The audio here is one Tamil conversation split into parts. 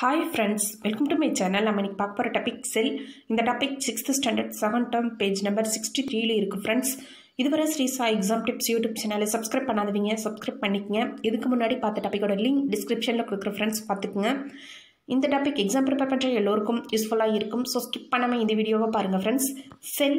Hi friends welcome to my channel நம்ம இன்றைக்கி பார்க்க போகிற டாபிக் செல் இந்த topic sixth standard seven term page number sixty த்ரீல இருக்குது ஃப்ரெண்ட்ஸ் இதுவரை ஸ்ரீசா எக்ஸாம் டிப்ஸ் யூடியூப் சேனலை சப்ஸ்கிரைப் பண்ணாதவங்க சப்ஸ்கிரைப் பண்ணிக்கங்க. இதுக்கு முன்னாடி பார்த்த டாப்பிக்கோட லிங்க் டிஸ்கிரிப்ஷனில் கொடுக்குற ஃப்ரெண்ட்ஸ் பார்த்துக்குங்க. இந்த டாபிக் எக்ஸாம் ப்ரிப்பேர் பண்ணுற எல்லோருக்கும் யூஸ்ஃபுல்லாக இருக்கும். ஸோ ஸ்கிப் பண்ணாமல் இந்த வீடியோவை பாருங்கள் ஃப்ரெண்ட்ஸ் செல்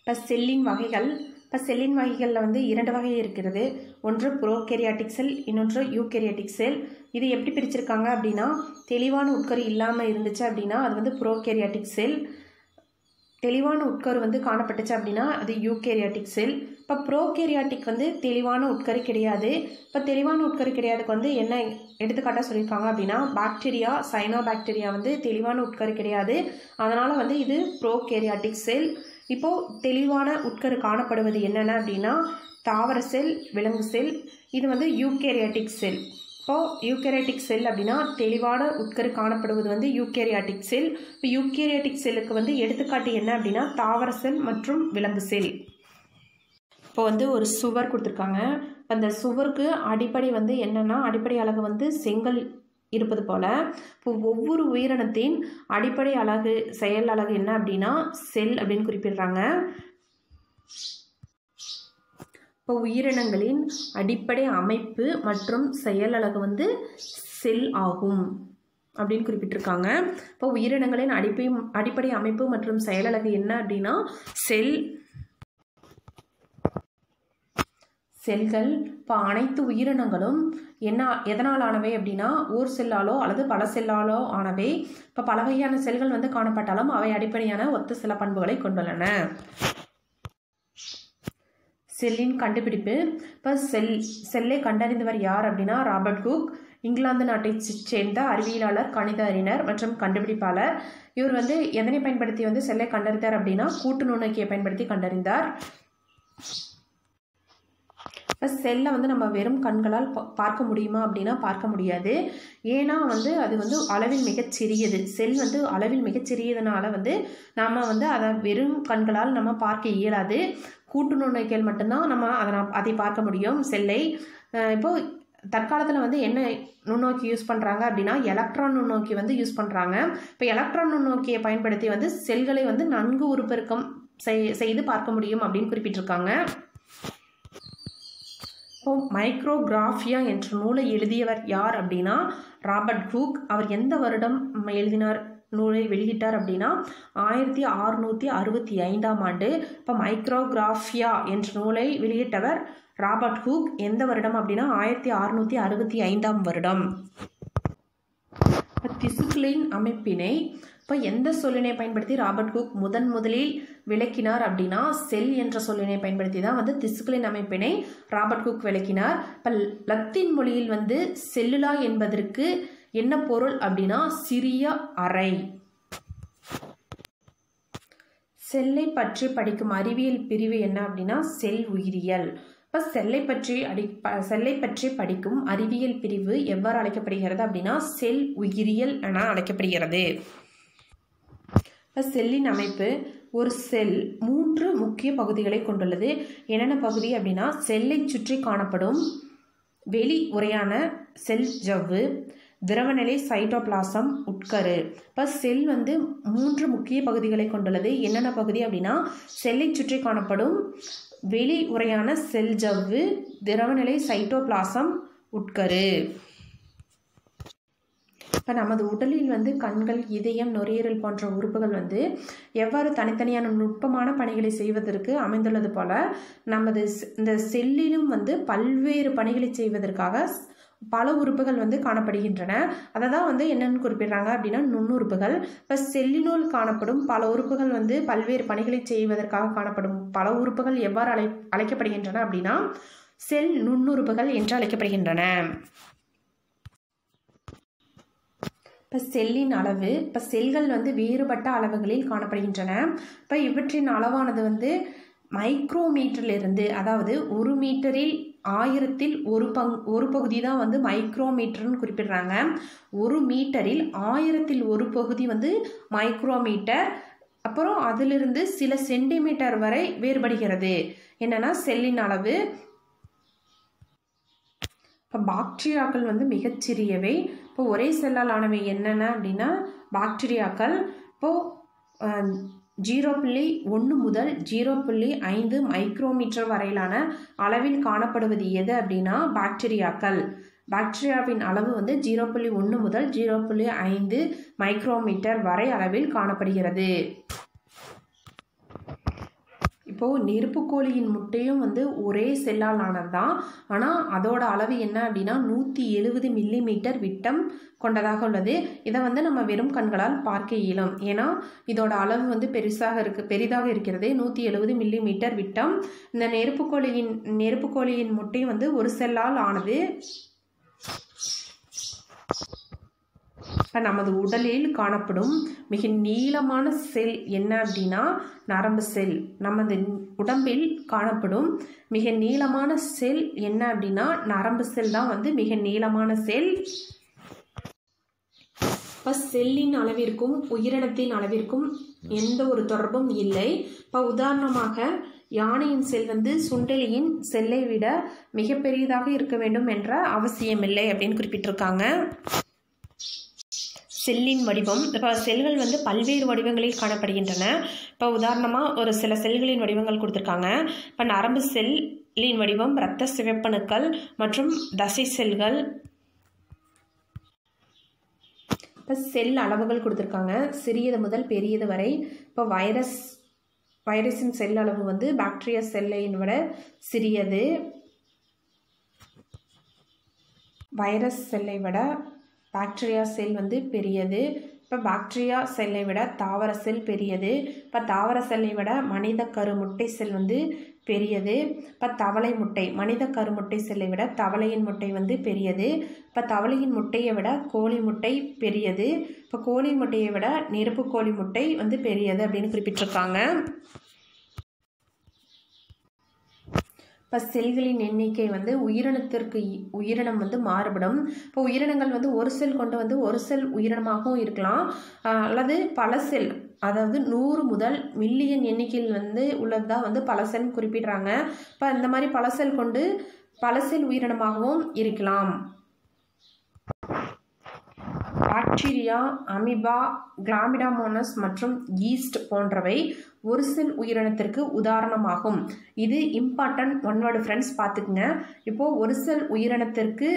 இப்போ செல்லின் வகைகள். இப்போ செல்லின் வகைகளில் வந்து இரண்டு வகை இருக்கிறது ஒன்று ப்ரோகேரியாட்டிக் செல் இன்னொன்று யூகேரியாட்டிக் செல். இது எப்படி பிரிச்சிருக்காங்க அப்படின்னா தெளிவான உட்கரு இல்லாமல் இருந்துச்சு அப்படின்னா அது வந்து ப்ரோகேரியாட்டிக் செல். தெளிவான உட்கரு வந்து காணப்பட்டுச்சு அப்படின்னா அது யூகேரியாட்டிக் செல். இப்போ ப்ரோகேரியாட்டிக் வந்து தெளிவான உட்கரு கிடையாது. இப்போ தெளிவான உட்கரு கிடையாதுக்கு வந்து என்ன எடுத்துக்காட்டாக சொல்லியிருக்காங்க அப்படின்னா பாக்டீரியா சைனோ பாக்டீரியா வந்து தெளிவான உட்கரு கிடையாது. அதனால் வந்து இது ப்ரோகேரியாட்டிக் செல். இப்போது தெளிவான உட்கரு காணப்படுவது என்னென்ன அப்படின்னா தாவர செல் விலங்கு செல் இது வந்து யூகேரியாட்டிக் செல். இப்போது யூகேரியாட்டிக் செல் அப்படின்னா தெளிவான உட்கரு காணப்படுவது வந்து யூகேரியாட்டிக் செல். இப்போ யூகேரியாட்டிக் செல்லுக்கு வந்து எடுத்துக்காட்டு என்ன அப்படின்னா தாவர செல் மற்றும் விலங்கு செல். இப்போ வந்து ஒரு சுவர் கொடுத்துருக்காங்க. அந்த சுவருக்கு அடிப்படை வந்து என்னென்னா அடிப்படை அழகு வந்து செங்கல் இருப்பது போல். இப்போ ஒவ்வொரு உயிரினத்தின் அடிப்படை அழகு செயல் அழகு என்ன அப்படின்னா செல் அப்படின்னு குறிப்பிடுறாங்க. இப்போ உயிரினங்களின் அடிப்படை அமைப்பு மற்றும் செயல் அழகு வந்து செல் ஆகும் அப்படின்னு குறிப்பிட்டிருக்காங்க. இப்போ உயிரினங்களின் அடிப்படை அடிப்படை அமைப்பு மற்றும் செயலழகு என்ன அப்படின்னா செல் செல்கள் இப்போ அனைத்து உயிரினங்களும் என்ன எதனால் ஆனவை அப்படின்னா ஓர் செல்லாலோ அல்லது பல செல்லாலோ ஆனவை. இப்போ பல வகையான செல்கள் வந்து காணப்பட்டாலும் அவை அடிப்படையான ஒத்த சில பண்புகளை கொண்டுள்ளன. செல்லின் கண்டுபிடிப்பு. இப்போ செல் செல்லை கண்டறிந்தவர் யார் அப்படின்னா ராபர்ட் குக். இங்கிலாந்து நாட்டை சேர்ந்த அறிவியலாளர் கணித அறிஞர் மற்றும் கண்டுபிடிப்பாளர். இவர் வந்து எதனை பயன்படுத்தி வந்து செல்லை கண்டறிந்தார் அப்படின்னா கூட்டு நுண்ணோக்கியை பயன்படுத்தி கண்டறிந்தார். இப்போ செல்லை வந்து நம்ம வெறும் கண்களால் பார்க்க முடியுமா அப்படின்னா பார்க்க முடியாது. ஏன்னா வந்து அது வந்து அளவில் மிகச்சிறியது செல் வந்து அளவில் மிகச்சிறியதுனால வந்து நாம் வந்து அதை வெறும் கண்களால் நம்ம பார்க்க இயலாது. கூட்டு நுண்ணோக்கியல் மட்டும்தான் நம்ம அதை அதை பார்க்க முடியும். செல்லை இப்போது தற்காலத்தில் வந்து என்ன நுண்ணோக்கி யூஸ் பண்ணுறாங்க அப்படின்னா எலக்ட்ரான் நுண்ணோக்கி வந்து யூஸ் பண்ணுறாங்க இப்போ எலக்ட்ரான் நுண்ணோக்கியை பயன்படுத்தி வந்து செல்களை வந்து நன்கு உருப்பெருக்கம் செய் செய்து பார்க்க முடியும் அப்படின்னு குறிப்பிட்டிருக்காங்க. மைக்ரோகிராஃபியா என்ற நூலை எழுதியவர் யார் அப்படின்னா ராபர்ட் ஹூக் அவர் எந்த வருடம் எழுதினார்? நூலை வெளியிட்டார் அப்படின்னா ஆயிரத்தி அறுநூற்றி அறுபத்தி ஐந்தாம் ஆண்டு. இப்போ மைக்ரோகிராஃபியா என்ற நூலை வெளியிட்டவர் ராபர்ட் ஹூக் எந்த வருடம் அப்படின்னா ஆயிரத்தி அறுநூற்றி அறுபத்தி ஐந்தாம் வருடம். திசுக்களின் அமைப்பினை இப்போ எந்த சொல்லினை பயன்படுத்தி ராபர்ட் குக் முதன் முதலில் விளக்கினார் அப்படின்னா செல் என்ற சொல்லினை பயன்படுத்தி தான் வந்து திசுக்களின் அமைப்பினை ராபர்ட் குக் விளக்கினார். இப்போ லத்தீன் மொழியில் வந்து செல்லுலா என்பதற்கு என்ன பொருள் அப்படின்னா சிறிய அறை. செல்லை பற்றி படிக்கும் அறிவியல் பிரிவு என்ன அப்படின்னா செல் உயிரியல். இப்போ செல்லை பற்றி அடி செல்லை பற்றி படிக்கும் அறிவியல் பிரிவு எவ்வாறு அழைக்கப்படுகிறது அப்படின்னா செல் உயிரியல் என அழைக்கப்படுகிறது. இப்போ செல்லின் அமைப்பு ஒரு செல் மூன்று முக்கிய பகுதிகளை கொண்டுள்ளது. என்னென்ன பகுதி அப்படின்னா செல்லை சுற்றி காணப்படும் வெளி உரையான செல் ஜவ்வு திரவநிலை சைட்டோபிளாசம் உட்கரு. இப்போ செல் வந்து மூன்று முக்கிய பகுதிகளை கொண்டுள்ளது. என்னென்ன பகுதி அப்படின்னா செல்லை சுற்றி காணப்படும் வெளி உரையான செல் ஜவ்வு திரவநிலை சைட்டோபிளாசம் உட்கரு. இப்போ நமது உடலில் வந்து கண்கள் இதயம் நுரையீரல் போன்ற உறுப்புகள் வந்து எவ்வாறு தனித்தனியான நுட்பமான பணிகளை செய்வதற்கு அமைந்துள்ளது போல நமது இந்த செல்லிலும் வந்து பல்வேறு பணிகளை செய்வதற்காக பல உறுப்புகள் வந்து காணப்படுகின்றன. அதை தான் வந்து என்னென்னு குறிப்பிடுறாங்க அப்படின்னா நுண்ணுறுப்புகள். இப்போ செல்லினுள் காணப்படும் பல உறுப்புகள் வந்து பல்வேறு பணிகளை செய்வதற்காக காணப்படும் பல உறுப்புகள் எவ்வாறு அழை அழைக்கப்படுகின்றன அப்படின்னா செல் நுண்ணுறுப்புகள் என்று அழைக்கப்படுகின்றன இப்போ செல்லின் அளவு இப்போ செல்கள் வந்து வேறுபட்ட அளவுகளில் காணப்படுகின்றன. இப்போ இவற்றின் அளவானது வந்து மைக்ரோமீட்டரிலிருந்து அதாவது ஒரு மீட்டரில் ஆயிரத்தில் ஒரு பங் ஒரு பகுதி தான் வந்து மைக்ரோமீட்டர்னு குறிப்பிடுறாங்க. ஒரு மீட்டரில் ஆயிரத்தில் ஒரு பகுதி வந்து மைக்ரோமீட்டர். அப்புறம் அதிலிருந்து சில சென்டிமீட்டர் வரை வேறுபடுகிறது. என்னென்னா செல்லின் அளவு. இப்போ பாக்டீரியாக்கள் வந்து மிகச்சிறியவை. இப்போ ஒரே செல்லால் ஆனவை என்னென்ன அப்படின்னா பாக்டீரியாக்கள் இப்போது ஜீரோ புள்ளி ஒன்று முதல் ஜீரோ புள்ளி ஐந்து மைக்ரோமீட்டர் வரையிலான அளவில் காணப்படுவது எது அப்படின்னா பாக்டீரியாக்கள் பாக்டீரியாவின் அளவு வந்து ஜீரோ புள்ளி ஒன்று முதல் ஜீரோ புள்ளி ஐந்து மைக்ரோமீட்டர் வரை அளவில் காணப்படுகிறது. இப்போது நெருப்புக்கோழியின் முட்டையும் வந்து ஒரே செல்லால் ஆனது தான் ஆனால் அதோட அளவு என்ன அப்படின்னா நூற்றி எழுபது மில்லி மீட்டர் விட்டம் கொண்டதாக உள்ளது. இதை வந்து நம்ம வெறும் கண்களால் பார்க்க இயலும். ஏன்னா இதோட அளவு வந்து பெருசாக இருக்கு பெரிதாக இருக்கிறது நூற்றி எழுபது மில்லி மீட்டர் விட்டம். இந்த நெருப்புக்கோழியின் நெருப்புக்கோழியின் முட்டை வந்து ஒரு செல்லால் ஆனது. நமது உடலில் காணப்படும் மிக நீளமான செல் என்ன அப்படின்னா நரம்பு செல். நமது உடம்பில் காணப்படும் மிக நீளமான செல் என்ன அப்படின்னா நரம்பு செல் தான் வந்து மிக நீளமான செல். இப்போ செல்லின் அளவிற்கும் உயிரினத்தின் அளவிற்கும் எந்த ஒரு தொடர்பும் இல்லை. இப்போ உதாரணமாக யானையின் செல் வந்து சுண்டெலியின் செல்லை விட மிகப்பெரியதாக இருக்க வேண்டும் என்ற அவசியமில்லை அப்படின்னு குறிப்பிட்டிருக்காங்க. செல்லின் வடிவம். இப்போ செல்கள் வந்து பல்வேறு வடிவங்களில் காணப்படுகின்றன. இப்போ உதாரணமாக ஒரு சில செல்களின் வடிவங்கள் கொடுத்துருக்காங்க. இப்போ நரம்பு செல்லின் வடிவம் இரத்த சிவப்பணுக்கள் மற்றும் தசை செல்கள். இப்போ செல் அளவுகள் கொடுத்துருக்காங்க. சிறியது முதல் பெரியது வரை. இப்போ வைரஸ் வைரஸின் செல் அளவு வந்து பாக்டீரியா செல்லையின் விட சிறியது. வைரஸ் செல்லை விட பாக்டீரியா செல் வந்து பெரியது. இப்போ பாக்டீரியா செல்லை விட தாவர செல் பெரியது. இப்போ தாவர செல்லை விட மனித கருமுட்டை செல் வந்து பெரியது. இப்போ தவளை முட்டை மனித கருமுட்டை செல்லை விட தவளையின் முட்டை வந்து பெரியது. இப்போ தவளையின் முட்டையை விட கோழி முட்டை பெரியது. இப்போ கோழி முட்டையை விட நெருப்பு கோழி முட்டை வந்து பெரியது அப்படின்னு குறிப்பிட்டிருக்காங்க. இப்போ செல்களின் எண்ணிக்கை வந்து உயிரினத்திற்கு உயிரினம் வந்து மாறுபடும். இப்போ உயிரினங்கள் வந்து ஒரு செல் கொண்டு வந்து ஒரு செல் உயிரினமாகவும் இருக்கலாம். அல்லது பல செல் அதாவது நூறு முதல் மில்லியன் எண்ணிக்கையில் வந்து உள்ளது தான் வந்து பல செல் குறிப்பிடுறாங்க. இப்போ இந்த மாதிரி பல செல் கொண்டு பல செல் உயிரினமாகவும் இருக்கலாம். பாக்டீரியா அமிபா கிளாமிடாமோனஸ் மற்றும் ஈஸ்ட் போன்றவை ஒரு செல் உயிரினத்திற்கு உதாரணமாகும். இது இம்பார்ட்டன்ட் ஒன் வேர்டு ஃப்ரெண்ட்ஸ் பார்த்துக்குங்க. இப்போது ஒரு செல் உயிரினத்திற்கு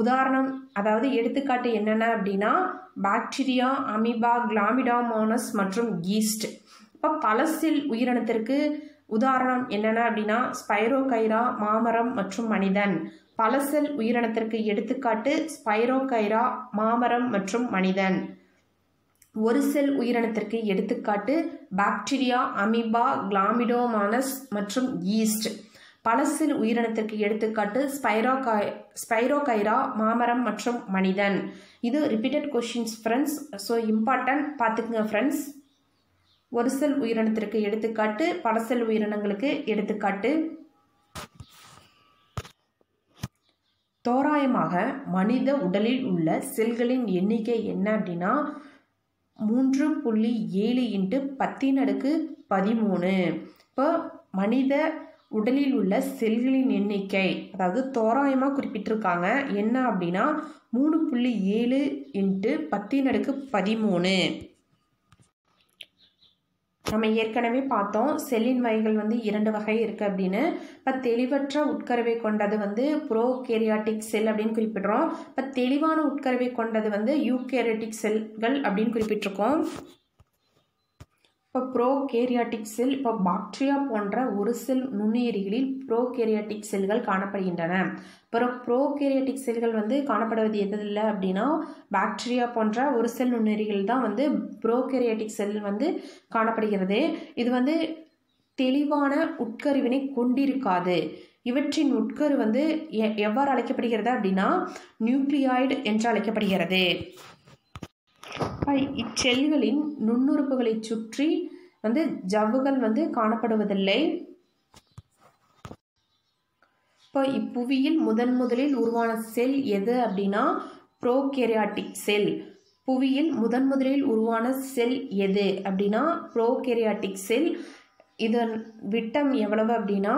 உதாரணம் அதாவது எடுத்துக்காட்டு என்னென்ன அப்படின்னா பாக்டீரியா அமிபா கிளாமிடாமோனஸ் மற்றும் ஈஸ்ட். இப்போ பல செல் உயிரினத்திற்கு உதாரணம் என்னென்ன அப்படின்னா ஸ்பைரோகைரா மாமரம் மற்றும் மனிதன். பலசெல் உயிரினத்திற்கு எடுத்துக்காட்டு ஸ்பைரோகைரா மாமரம் மற்றும் மனிதன். ஒரு செல் உயிரினத்திற்கு எடுத்துக்காட்டு பாக்டீரியா அமிபா கிளாமிடோமானஸ் மற்றும் ஈஸ்ட். பல செல் உயிரினத்திற்கு எடுத்துக்காட்டு ஸ்பைரோகை ஸ்பைரோகைரா மாமரம் மற்றும் மனிதன். இது repeated questions friends so important பார்த்துக்குங்க ஃப்ரெண்ட்ஸ் ஒரு செல் உயிரினத்திற்கு எடுத்துக்காட்டு பல செல் உயிரினங்களுக்கு எடுத்துக்காட்டு. தோராயமாக மனித உடலில் உள்ள செல்களின் எண்ணிக்கை என்ன அப்படின்னா மூன்று புள்ளி ஏழு இன்ட்டு பத்தின் அடுக்கு பதிமூணு. இப்போ மனித உடலில் உள்ள செல்களின் எண்ணிக்கை அதாவது தோராயமாக குறிப்பிட்டிருக்காங்க என்ன அப்படின்னா மூணு புள்ளி ஏழு இன்ட்டு பத்தின் அடுக்கு பதிமூணு. நம்ம ஏற்கனவே பார்த்தோம் செல்லின் வகைகள் வந்து இரண்டு வகை இருக்குது அப்படின்னு. இப்போ தெளிவற்ற உட்கருவை கொண்டது வந்து ப்ரோகேரியாட்டிக் செல் அப்படின்னு குறிப்பிடுறோம். இப்போ தெளிவான உட்கருவை கொண்டது வந்து யூகேரியாட்டிக் செல்கள் அப்படின்னு குறிப்பிட்டிருக்கோம். இப்போ ப்ரோகேரியாட்டிக் செல் இப்போ பாக்டீரியா போன்ற ஒரு செல் நுண்ணுயிரிகளில் ப்ரோகேரியாட்டிக் செல்கள் காணப்படுகின்றன. அப்புறம் ப்ரோகேரியாட்டிக் செல்கள் வந்து காணப்படுவது எதில் அப்படின்னா பாக்டீரியா போன்ற ஒரு செல் நுண்ணுயிரிகள் தான் வந்து ப்ரோகேரியாட்டிக் செல் வந்து காணப்படுகிறது. இது வந்து தெளிவான உட்கருவினை கொண்டிருக்காது. இவற்றின் உட்கரு வந்து எ எவ்வாறு அழைக்கப்படுகிறது அப்படின்னா நியூக்ளியாய்டு என்று அழைக்கப்படுகிறது. இச்செல்களின் நுண்ணுறுப்புகளை சுற்றி வந்து ஜவ்வுகள் வந்து காணப்படுவதில்லை. இப்போ இப்புவியில் முதன் முதலில் உருவான செல் எது அப்படின்னா ப்ரோகேரியாட்டிக் செல். புவியில் முதன் முதலில் உருவான செல் எது அப்படின்னா ப்ரோகேரியாட்டிக் செல். இதன் விட்டம் எவ்வளவு அப்படின்னா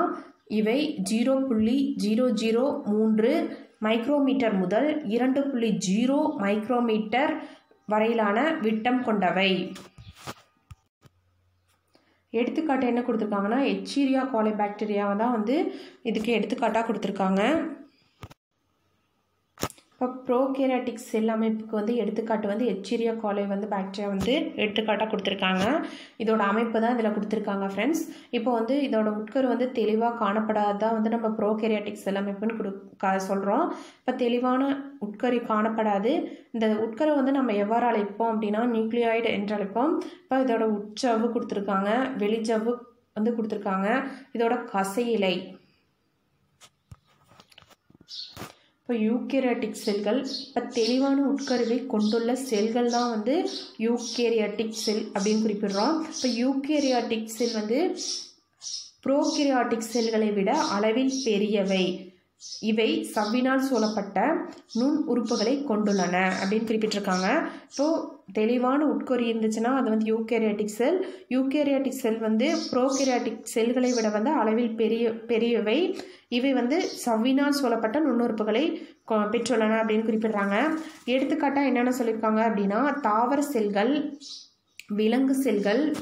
இவை ஜீரோ புள்ளி ஜீரோ ஜீரோ மூன்று மைக்ரோமீட்டர் முதல் இரண்டு புள்ளி ஜீரோ மைக்ரோமீட்டர் வரையிலான விட்டம் கொண்டவை. எடுத்துக்காட்டு என்ன கொடுத்துருக்காங்கன்னா எச்சீரியா கோலை பாக்டீரியாவை தான் வந்து இதுக்கு எடுத்துக்காட்டாக கொடுத்துருக்காங்க. இப்போ ப்ரோகேராட்டிக் செல் அமைப்புக்கு வந்து எடுத்துக்காட்டு வந்து எச்சீரியா கோலை வந்து பாக்டீரியா வந்து எடுத்துக்காட்டாக கொடுத்துருக்காங்க. இதோட அமைப்பு தான் இதில் கொடுத்துருக்காங்க ஃப்ரெண்ட்ஸ் இப்போ வந்து இதோட உட்கரு வந்து தெளிவாக காணப்படாதான் வந்து நம்ம ப்ரோகேரியாட்டிக் செல் அமைப்புன்னு கொடு சொல்கிறோம் இப்போ தெளிவான உட்கரு காணப்படாது. இந்த உட்கரை வந்து நம்ம எவ்வாறு அழைப்போம் அப்படின்னா நியூக்ளியாய்டு என்று அழைப்போம். இப்போ இதோட உட்சவ்வு கொடுத்துருக்காங்க வெளிச்சவ்வு வந்து கொடுத்துருக்காங்க. இதோட கசையிலை. இப்போ யூகேரியாட்டிக் செல்கள் இப்போ தெளிவான உட்கருவை கொண்டுள்ள செல்கள் தான் வந்து யூகேரியாட்டிக் செல் அப்படின்னு குறிப்பிடுறோம். இப்போ யூகேரியாட்டிக் செல் வந்து ப்ரோகேரியாட்டிக் செல்களை விட அளவில் பெரியவை. இவை சவ்வினால் சூழப்பட்ட நுண் உறுப்புகளை கொண்டுள்ளன அப்படின்னு குறிப்பிட்டிருக்காங்க. ஸோ தெளிவான உட்கொறி இருந்துச்சுன்னா அது வந்து யூகேரியாட்டிக் செல். யூகேரியாட்டிக் செல் வந்து ப்ரோகேரியாட்டிக் செல்களை விட வந்து அளவில் பெரிய பெரியவை. இவை வந்து சவ்வினால் சூழப்பட்ட நுண்ணுறுப்புகளை கொ- பெற்றுள்ளன அப்படின்னு குறிப்பிடுறாங்க. எடுத்துக்காட்டாக என்னென்ன சொல்லியிருக்காங்க அப்படின்னா தாவர செல்கள் விலங்கு செல்கள்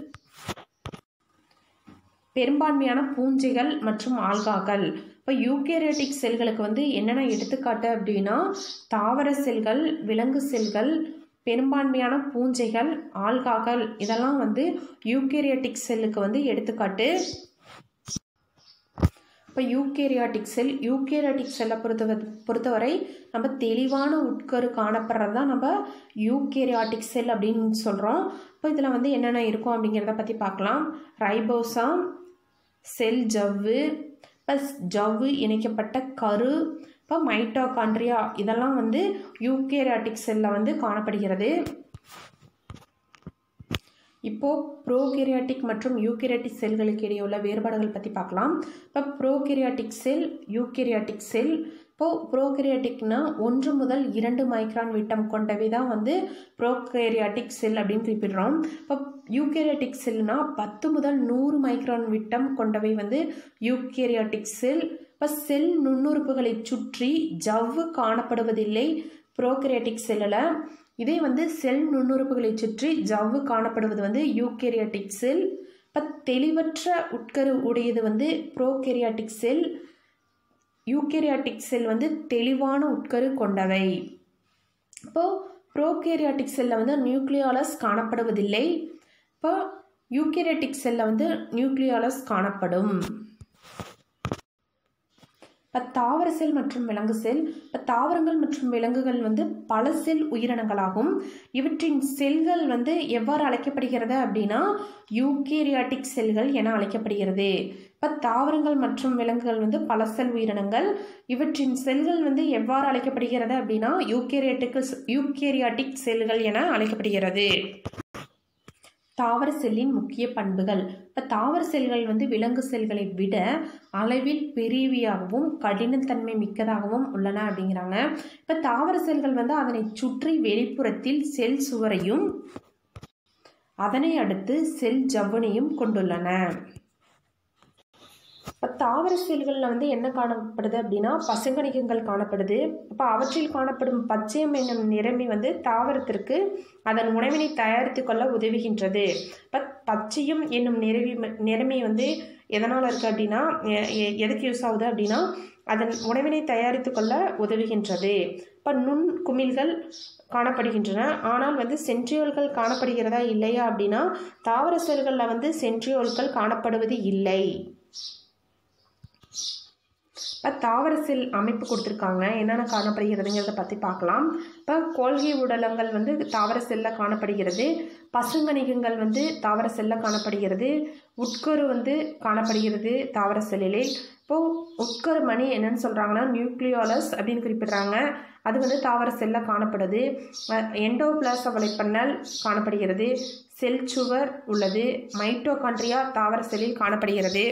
பெரும்பான்மையான பூஞ்சைகள் மற்றும் ஆல்காக்கள் இப்போ யூகேரியாட்டிக் செல்களுக்கு வந்து என்னென்ன எடுத்துக்காட்டு அப்படின்னா தாவர செல்கள் விலங்கு செல்கள் பெரும்பான்மையான பூஞ்சைகள் ஆல்காக்கள் இதெல்லாம் வந்து யூகேரியாட்டிக் செல்லுக்கு வந்து எடுத்துக்காட்டு. இப்போ யூகேரியாட்டிக் செல் யூகேரியாட்டிக் செல்லை பொறுத்த பொறுத்தவரை நம்ம தெளிவான உட்கரு காணப்படுறது தான் நம்ம யூகேரியாட்டிக் செல் அப்படின்னு சொல்கிறோம் இப்போ இதில் வந்து என்னென்ன இருக்கும் அப்படிங்கிறத பற்றி பார்க்கலாம். ரைபோசாம் செல் ஜவ்வு ப்ளஸ் ஜவ்வு இணைக்கப்பட்ட கரு இப்போ மைட்டோகான்ட்ரியா இதெல்லாம் வந்து யூகேரியாட்டிக் செல்லில் வந்து காணப்படுகிறது. இப்போது ப்ரோகேரியாட்டிக் மற்றும் யூகேரியாட்டிக் செல்களுக்கு இடையே உள்ள வேறுபாடுகள் பற்றி பார்க்கலாம். இப்போ ப்ரோகேரியாட்டிக் செல் யூகேரியாட்டிக் செல் இப்போது ப்ரோகேரியாட்டிக்னா ஒன்று முதல் இரண்டு மைக்ரான் விட்டம் கொண்டவை தான் வந்து ப்ரோகேரியாட்டிக் செல் அப்படின்னு குறிப்பிடுறோம். இப்போ யூகேரியாட்டிக் செல்னா பத்து முதல் நூறு மைக்ரான் விட்டம் கொண்டவை வந்து யூகேரியாட்டிக் செல். இப்போ செல் நுண்ணுறுப்புகளை சுற்றி ஜவ்வு காணப்படுவதில்லை ப்ரோகேரியாட்டிக் செல்லில். இதே வந்து செல் நுண்ணுறுப்புகளை சுற்றி ஜவ்வு காணப்படுவது வந்து யூகேரியாட்டிக் செல். இப்போ தெளிவற்ற உட்கரு உடையது வந்து ப்ரோகேரியாட்டிக் செல். யூகேரியாட்டிக் செல் வந்து தெளிவான உட்கரு கொண்டவை. இப்போது ப்ரோகேரியாட்டிக் செல்லில் வந்து நியூக்ளியாலஸ் காணப்படுவதில்லை. இப்போ யூகேரியாட்டிக் செல்லில் வந்து நியூக்ளியாலஸ் காணப்படும். தாவர செல் மற்றும் விலங்கு செல் இப்போ தாவரங்கள் மற்றும் விலங்குகள் வந்து பல செல் உயிரினங்களாகும். இவற்றின் செல்கள் வந்து எவ்வாறு அழைக்கப்படுகிறது அப்படின்னா யூகேரியாட்டிக் செல்கள் என அழைக்கப்படுகிறது. இப்போ தாவரங்கள் மற்றும் விலங்குகள் வந்து பல செல் உயிரினங்கள். இவற்றின் செல்கள் வந்து எவ்வாறு அழைக்கப்படுகிறது அப்படின்னா யூகேரியாட்டிக் யூகேரியாட்டிக் செல்கள் என அழைக்கப்படுகிறது. தாவர செல்லின் முக்கிய பண்புகள். இப்போ தாவர செல்கள் வந்து விலங்கு செல்களை விட அளவில் பெரியவையாகவும் கடினத்தன்மை மிக்கதாகவும் உள்ளன அப்படிங்கிறாங்க. இப்போ தாவர செல்கள் வந்து அதனை சுற்றி வெளிப்புறத்தில் செல் சுவரையும் அதனை அடுத்து செல் ஜவ்வனையும் கொண்டுள்ளன. தாவர செல்களில் வந்து என்ன காணப்படுது அப்படின்னா பசுங்கணிகங்கள் காணப்படுது. அப்போ அவற்றில் காணப்படும் பச்சையம் என்னும் நிறமி வந்து தாவரத்திற்கு அதன் உணவினை தயாரித்து கொள்ள உதவுகின்றது. இப்போ பச்சையும் என்னும் நிறவி நிறமி வந்து எதனால் இருக்குது அப்படின்னா எதுக்கு யூஸ் ஆகுது அப்படின்னா அதன் உணவினை தயாரித்து கொள்ள உதவுகின்றது. இப்போ நுண் குமிழ்கள் காணப்படுகின்றன. ஆனால் வந்து சென்ட்ரியோல்கள் காணப்படுகிறதா இல்லையா அப்படின்னா தாவர செல்களில் வந்து சென்ட்ரியோல்கள் காணப்படுவது இல்லை. இப்போ தாவர செல் அமைப்பு கொடுத்துருக்காங்க. என்னென்ன காணப்படுகிறதுங்கிறத பற்றி பார்க்கலாம். இப்போ கோல்கை உடலங்கள் வந்து தாவர செல்லில் காணப்படுகிறது. பசுங்கணிகங்கள் வந்து தாவர செல்லில் காணப்படுகிறது. உட்கரு வந்து காணப்படுகிறது தாவர செல்லிலே இப்போது உட்கரு மணி என்னன்னு சொல்கிறாங்கன்னா நியூக்ளியோலஸ் அப்படின்னு குறிப்பிடுறாங்க. அது வந்து தாவர செல்லில் காணப்படுது எண்டோபிளாச வலைப்பண்ணல் காணப்படுகிறது. செல் சுவர் உள்ளது. மைட்டோகாண்ட்ரியா தாவர செல்லில் காணப்படுகிறது.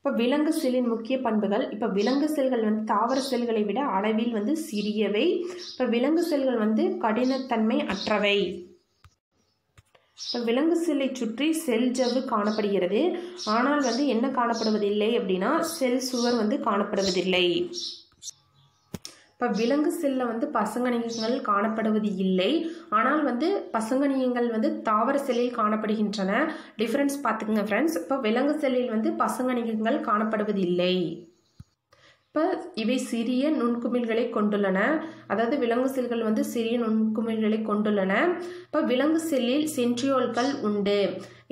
இப்போ விலங்கு செல்லின் முக்கிய பண்புகள் இப்போ விலங்கு செல்கள் வந்து தாவர செல்களை விட அளவில் வந்து சிறியவை. இப்போ விலங்கு செல்கள் வந்து கடினத்தன்மை அற்றவை. இப்போ விலங்கு செல்லை சுற்றி செல் ஜவ்வு காணப்படுகிறது. ஆனால் வந்து என்ன காணப்படுவதில்லை அப்படின்னா செல் சுவர் வந்து காணப்படுவதில்லை. இப்போ விலங்கு செல்ல வந்து பசங்கணியங்கள் காணப்படுவது இல்லை. ஆனால் வந்து பசங்கணியங்கள் வந்து தாவர செல்லில் காணப்படுகின்றன. டிஃப்ரென்ஸ் பார்த்துக்குங்க ஃப்ரெண்ட்ஸ் இப்போ விலங்கு செல்லில் வந்து பசங்கணியங்கள் காணப்படுவது இல்லை. இப்போ இவை சிறிய நுண்குமிழ்களை கொண்டுள்ளன. அதாவது விலங்கு செல்கள் வந்து சிறிய நுண்குமிழ்களை கொண்டுள்ளன. இப்போ விலங்கு செல்லில் சென்ட்ரியோல்கள் உண்டு.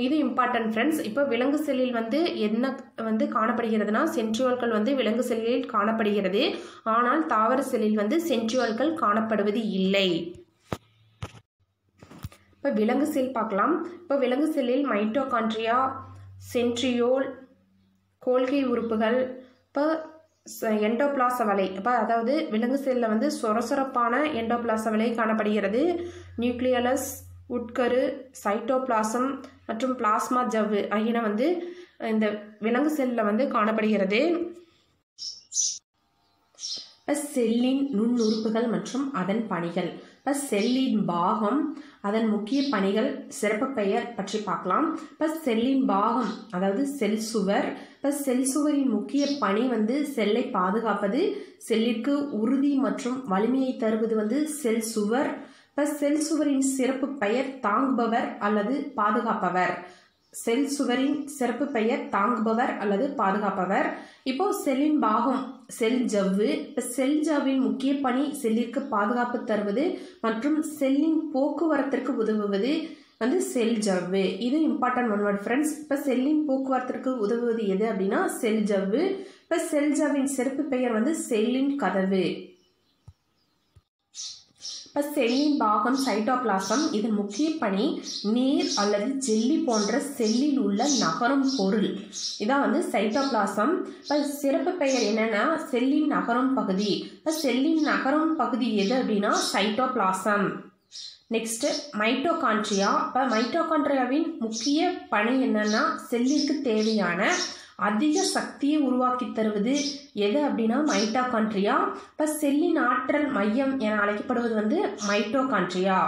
இது இம்பார்ட்டன்ட் ஃப்ரெண்ட்ஸ் இப்போ விலங்கு செல்லில் வந்து என்ன வந்து காணப்படுகிறதுனா சென்ட்ரியோல்கள் வந்து விலங்கு செல்லில் காணப்படுகிறது. ஆனால் தாவர செல்லில் வந்து சென்ட்ரியோல்கள் காணப்படுவது இல்லை. இப்போ விலங்கு செல் பார்க்கலாம். இப்போ விலங்கு செல்லில் மைட்டோகான்ட்ரியா சென்ட்ரியோல் கோல்கை உறுப்புகள் இப்போ எண்டோபிளாச வலை. இப்போ அதாவது விலங்கு செல்லில் வந்து சொரசொரப்பான எண்டோபிளாச வலை காணப்படுகிறது. நியூக்ளியலஸ் உட்கரு சைட்டோபிளாசம் மற்றும் பிளாஸ்மா ஜவ்வு ஆகியன வந்து இந்த விலங்கு செல்லில் வந்து காணப்படுகிறது. இப்போ செல்லின் நுண்ணுறுப்புகள் மற்றும் அதன் பணிகள். இப்போ செல்லின் பாகம் அதன் முக்கிய பணிகள் சிறப்பு பெயர் பற்றி பார்க்கலாம். இப்போ செல்லின் பாகம் அதாவது செல் சுவர். இப்போ செல் சுவரின் முக்கிய பணி வந்து செல்லை பாதுகாப்பது. செல்லிற்கு உறுதி மற்றும் வலிமையை தருவது வந்து செல் சுவர். இப்போ செல் சுவரின் சிறப்பு பெயர் தாங்குபவர் அல்லது பாதுகாப்பவர். செல் சுவரின் சிறப்பு பெயர் தாங்குபவர் அல்லது பாதுகாப்பவர். இப்போ செல்லின் பாகம் செல் ஜவ்வு. இப்போ செல் ஜவ்வின் முக்கிய பணி செல்லிற்கு பாதுகாப்பு தருவது மற்றும் செல்லின் போக்குவரத்திற்கு உதவுவது வந்து செல் ஜவ்வு. இது இம்பார்ட்டன்ட் ஒன் வேர்ட் ஃப்ரெண்ட்ஸ் இப்போ செல்லின் போக்குவரத்திற்கு உதவுவது எது அப்படின்னா செல் ஜவ்வு. இப்போ செல் ஜவ்வின் சிறப்பு பெயர் வந்து செல்லின் கதவு. இப்போ செல்லின் பாகம் சைட்டோபிளாசம். இதன் முக்கிய பணி நீர் அல்லது ஜெல்லி போன்ற செல்லில் உள்ள நகரும் பொருள். இதான் வந்து சைட்டோபிளாசம். இப்போ சிறப்பு பெயர் என்னென்னா செல்லின் நகரும் பகுதி. இப்போ செல்லின் நகரும் பகுதி எது அப்படின்னா சைட்டோபிளாசம். நெக்ஸ்ட்டு மைட்டோகான்ட்ரியா இப்போ மைட்டோகான்ட்ரியாவின் முக்கிய பணி என்னென்னா செல்லிற்கு தேவையான அதிக சக்தியை உருவாக்கி தருவது எது அப்படின்னா மைட்டோகான்ட்ரியா இப்போ செல்லின் ஆற்றல் மையம் என அழைக்கப்படுவது வந்து மைட்டோகான்ட்ரியா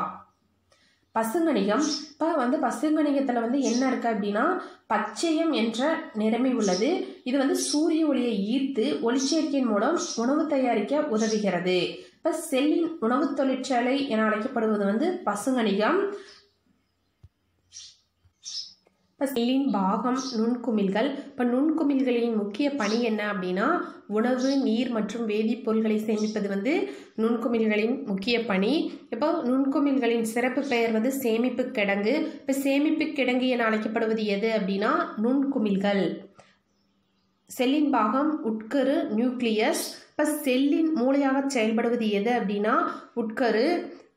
பசுங்கணிகம் இப்போ வந்து பசுங்கணிகத்தில் வந்து என்ன இருக்குது அப்படின்னா பச்சையம் என்ற நிறமை உள்ளது. இது வந்து சூரிய ஒளியை ஈர்த்து ஒளிச்சேர்க்கையின் மூலம் உணவு தயாரிக்க உதவுகிறது. இப்போ செல்லின் உணவு தொழிற்சாலை என அழைக்கப்படுவது வந்து பசுங்கணிகம் இப்போ செல்லின் பாகம் நுண்குமிழ்கள். இப்போ நுண்குமிழ்களின் முக்கிய பணி என்ன அப்படின்னா உணவு நீர் மற்றும் வேதிப்பொருட்களை சேமிப்பது வந்து நுண்குமிழ்களின் முக்கிய பணி. இப்போ நுண்குமிழ்களின் சிறப்பு பெயர் வந்து சேமிப்பு கிடங்கு. இப்போ சேமிப்பு கிடங்கு என அழைக்கப்படுவது எது அப்படின்னா நுண்குமிழ்கள். செல்லின் பாகம் உட்கரு நியூக்ளியஸ். இப்போ செல்லின் மூளையாக செயல்படுவது எது அப்படின்னா உட்கரு.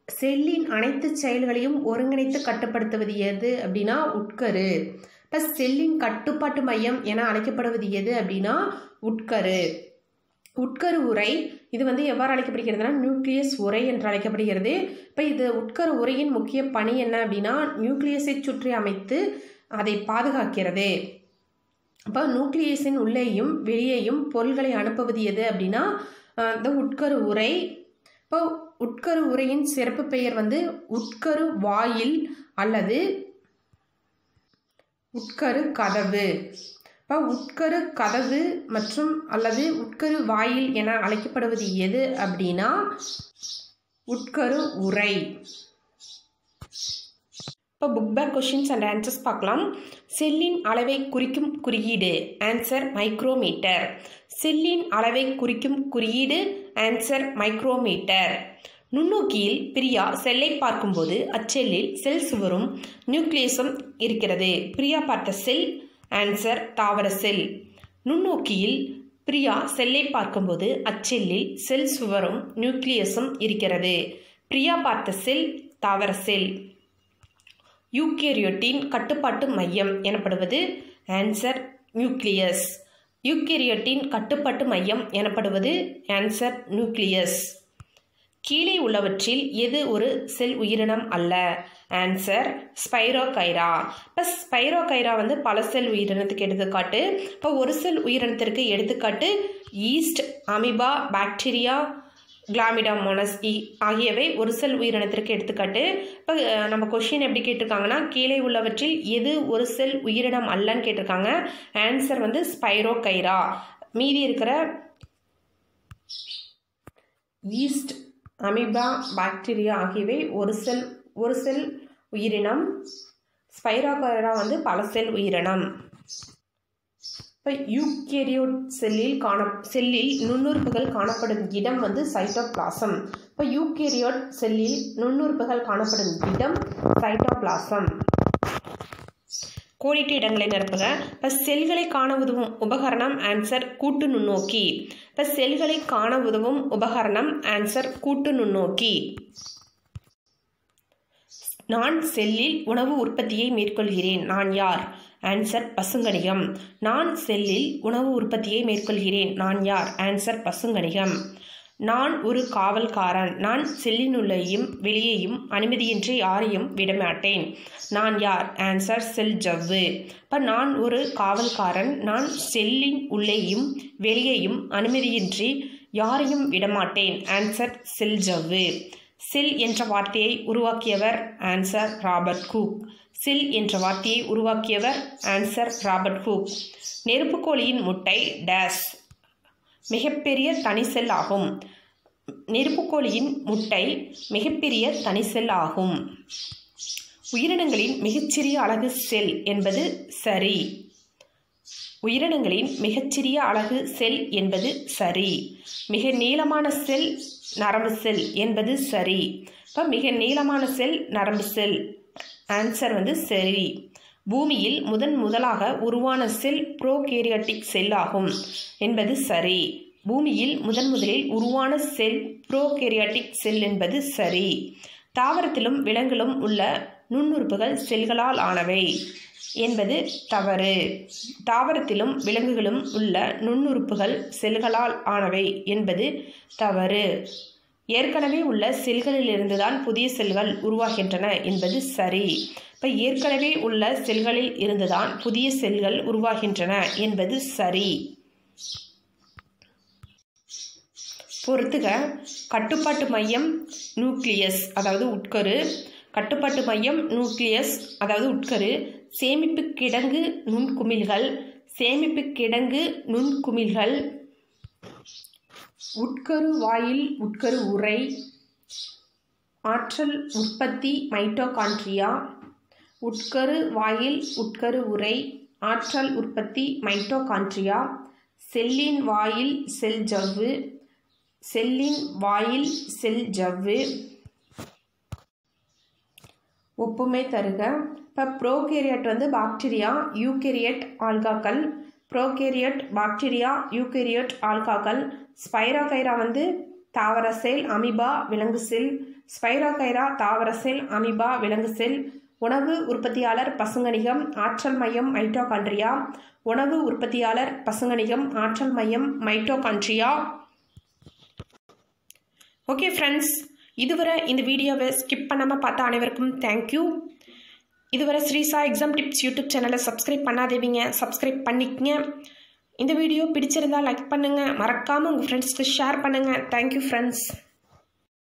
செல்லின் அனைத்து செயல்களையும் ஒருங்கிணைத்து கட்டுப்படுத்துவது எது அப்படின்னா உட்கரு. இப்போ செல்லின் கட்டுப்பாட்டு மையம் என அழைக்கப்படுவது எது அப்படின்னா உட்கரு. உட்கரு உரை இது வந்து எவ்வாறு அழைக்கப்படுகிறதுனா நியூக்ளியஸ் உரை என்று அழைக்கப்படுகிறது. இப்போ இது உட்கரு உரையின் முக்கிய பணி என்ன அப்படின்னா நியூக்ளியஸை சுற்றி அமைத்து அதை பாதுகாக்கிறது. அப்போ நியூக்ளியஸின் உள்ளேயும் வெளியேயும் பொருள்களை அனுப்புவது எது அப்படின்னா இந்த உட்கரு உரை இப்போ உட்கரு உரையின் சிறப்பு பெயர் வந்து உட்கரு வாயில் அல்லது உட்கரு கதவு. இப்போ உட்கரு கதவு மற்றும் அல்லது உட்கரு வாயில் என அழைக்கப்படுவது எது அப்படின்னா உட்கரு உரை. இப்போ book back questions and answers பார்க்கலாம். செல்லின் அளவை குறிக்கும் குறியீடு ஆன்சர் மைக்ரோமீட்டர் செல்லின் அளவை குறிக்கும் குறியீடு ஆன்சர் மைக்ரோமீட்டர் நுண்ணோக்கியில் பிரியா செல்லை பார்க்கும்போது அச்செல்லில் செல் சுவரும் நியூக்ளியஸும் இருக்கிறது. பிரியா பார்த்த செல் ஆன்சர் தாவர செல். நுண்ணோக்கியில் பிரியா செல்லை பார்க்கும்போது அச்செல்லில் செல் சுவரும் நியூக்ளியஸும் இருக்கிறது. பிரியா பார்த்த செல் தாவர செல். யூகேரியோட்டின் கட்டுப்பாட்டு மையம் எனப்படுவது ஆன்சர் நியூக்ளியஸ். யூகேரியோட்டின் கட்டுப்பாட்டு மையம் எனப்படுவது ஆன்சர் நியூக்ளியஸ். கீழே உள்ளவற்றில் எது ஒரு செல் உயிரினம் அல்ல? ஆன்சர் ஸ்பைரோகைரா இப்போ ஸ்பைரோகைரா வந்து பல செல் உயிரினத்துக்கு எடுத்துக்காட்டு. இப்போ ஒரு செல் உயிரினத்திற்கு எடுத்துக்காட்டு ஈஸ்ட் அமிபா பாக்டீரியா கிளாமிடாமோனஸ் இ ஆகியவை ஒரு செல் உயிரினத்திற்கு எடுத்துக்காட்டு. இப்போ நம்ம கொஷின் எப்படி கேட்டிருக்காங்கன்னா கீழே உள்ளவற்றில் எது ஒரு செல் உயிரினம் அல்லன்னு கேட்டிருக்காங்க. ஆன்சர் வந்து ஸ்பைரோகைரா மீதி இருக்கிற ஈஸ்ட் அமீபா பாக்டீரியா ஆகியவை ஒரு செல் ஒரு செல் உயிரினம். ஸ்பைராகரா வந்து பல செல் உயிரினம். இப்போ யூகேரியோட் செல்லில் காண செல்லில் நுண்ணுறுப்புகள் காணப்படும் இடம் வந்து சைட்டோபிளாசம். இப்போ யூகேரியோட் செல்லில் நுண்ணுறுப்புகள் காணப்படும் இடம் சைட்டோபிளாசம். கோடிட்டு இடங்களை நிரப்புக. இப்போ செல்களை காண உதவும் உபகரணம் ஆன்சர் கூட்டு நுண்ணோக்கி. இப்போ செல்களை காண உதவும் உபகரணம் ஆன்சர் கூட்டு நுண்ணோக்கி. நான் செல்லில் உணவு உற்பத்தியை மேற்கொள்கிறேன். நான் யார்? ஆன்சர் பசுங்கணிகம் நான் செல்லில் உணவு உற்பத்தியை மேற்கொள்கிறேன். நான் யார்? ஆன்சர் பசுங்கணிகம் நான் ஒரு காவல்காரன். நான் செல்லினுள்ளேயும் வெளியேயும் அனுமதியின்றி யாரையும் விடமாட்டேன். நான் யார்? ஆன்சர் செல் ஜவ்வு. இப்போ நான் ஒரு காவல்காரன். நான் செல்லின் உள்ளேயும் வெளியேயும் அனுமதியின்றி யாரையும் விடமாட்டேன். ஆன்சர் செல் ஜவ்வு. செல் என்ற வார்த்தையை உருவாக்கியவர் ஆன்சர் ராபர்ட் குக் செல் என்ற வார்த்தையை உருவாக்கியவர் ஆன்சர் ராபர்ட் குக் நெருப்புக்கோழியின் முட்டை டேஸ் மிகப்பெரிய தனி செல் ஆகும். நெருப்புக்கோழியின் முட்டை மிகப்பெரிய தனி செல் ஆகும். உயிரினங்களின் மிகச்சிறிய அழகு செல் என்பது சரி. உயிரினங்களின் மிகச்சிறிய அலகு செல் என்பது சரி. மிக நீளமான செல் நரம்பு செல் என்பது சரி. இப்போ மிக நீளமான செல் நரம்பு செல். ஆன்சர் வந்து சரி. பூமியில் முதன் முதலாக உருவான செல் ப்ரோகேரியாட்டிக் செல் ஆகும் என்பது சரி. பூமியில் முதன் முதலில் உருவான செல் ப்ரோகேரியாட்டிக் செல் என்பது சரி. தாவரத்திலும் விலங்கிலும் உள்ள நுண்ணுறுப்புகள் செல்களால் ஆனவை என்பது தவறு. தாவரத்திலும் விலங்குகளும் உள்ள நுண்ணுறுப்புகள் செல்களால் ஆனவை என்பது தவறு. ஏற்கனவே உள்ள செல்களிலிருந்து தான் புதிய செல்கள் உருவாகின்றன என்பது சரி. இப்போ ஏற்கனவே உள்ள செல்களில் இருந்து தான் புதிய செல்கள் உருவாகின்றன என்பது சரி. பொறுத்துக கட்டுப்பாட்டு மையம் நியூக்ளியஸ் அதாவது உட்கரு. கட்டுப்பாட்டு மையம் நியூக்ளியஸ் அதாவது உட்கரு. சேமிப்பு கிடங்கு நுண்குமிழ்கள் சேமிப்பு கிடங்கு நுண்குமிழ்கள். உட்கரு வாயில் உட்கரு உரை ஆற்றல் உற்பத்தி மைட்டோகான்ட்ரியா உட்கரு வாயில் உட்கரு உரை ஆற்றல் உற்பத்தி மைட்டோகான்ட்ரியா செல்லின் வாயில் செல் ஜவ்வு. செல்லின் வாயில் செல் ஜவ்வு. ஒப்புமை தருக. இப்போ ப்ரோகேரியட் வந்து பாக்டீரியா யூகேரியட் ஆல்காக்கள். ப்ரோகேரியட் பாக்டீரியா யூகேரியட் ஆல்காக்கள் ஸ்பைராகைரா வந்து தாவர செல் அமிபா விலங்கு செல் ஸ்பைராகைரா தாவர செல் அமிபா விலங்கு செல் உணவு உற்பத்தியாளர் பசுங்கணிகம் ஆற்றல் மையம் மைட்டோகான்ட்ரியா உணவு உற்பத்தியாளர் பசுங்கணிகம் ஆற்றல் மையம் மைட்டோகான்ட்ரியா ஓகே ஃப்ரெண்ட்ஸ் இதுவரை இந்த வீடியோவை ஸ்கிப் பண்ணாமல் பார்த்த அனைவருக்கும் தேங்க்யூ இதுவரை ஸ்ரீசா எக்ஸாம் டிப்ஸ் யூடியூப் சேனலை சப்ஸ்கிரைப் பண்ணாதேவிங்க சப்ஸ்கிரைப் பண்ணிக்கங்க. இந்த வீடியோ பிடிச்சிருந்தா லைக் பண்ணுங்கள் மறக்காமல் உங்கள் ஃப்ரெண்ட்ஸ்க்கு ஷேர் பண்ணுங்கள் தேங்க்யூ ஃப்ரெண்ட்ஸ்